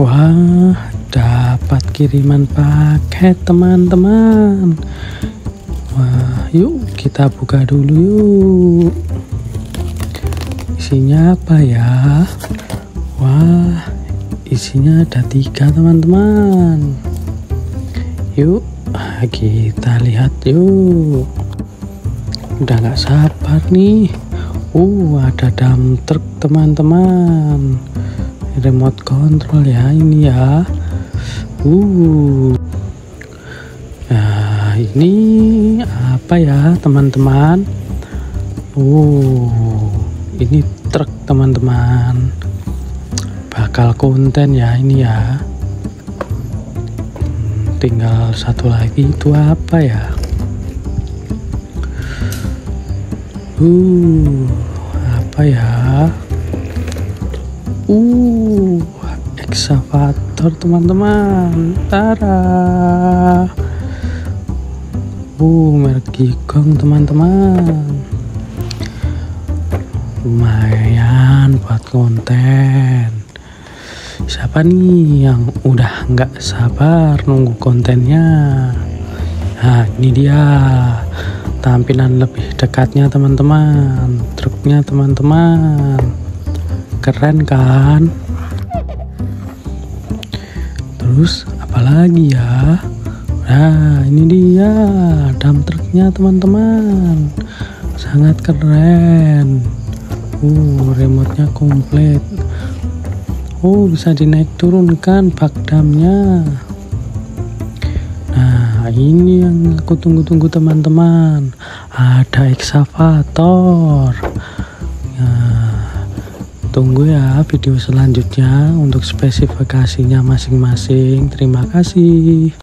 Wah, dapat kiriman paket teman-teman. Wah, yuk kita buka dulu yuk. Isinya apa ya? Wah, isinya ada tiga teman-teman. Yuk, kita lihat yuk. Udah nggak sabar nih. Uh, ada dump truck teman-teman remote control ya ini ya. Uh. Nah ini apa ya teman-teman? Uh ini truk teman-teman. Bakal konten ya ini ya. Hmm, tinggal satu lagi itu apa ya? Uh apa ya uh eksavator teman-teman. Tara. Uh merek Gigong teman-teman. Lumayan buat konten. Siapa nih yang udah nggak sabar nunggu kontennya? Nah ini dia. Tampilan lebih dekatnya teman-teman. Truknya teman-teman keren kan? Terus apalagi ya? Nah ini dia dump truknya teman-teman. Sangat keren. Uh remote-nya komplit. Oh bisa dinaik turunkan bak damnya nah ini yang aku tunggu-tunggu teman-teman. Ada eksavator Tunggu ya video selanjutnya untuk spesifikasinya masing-masing. Terima kasih.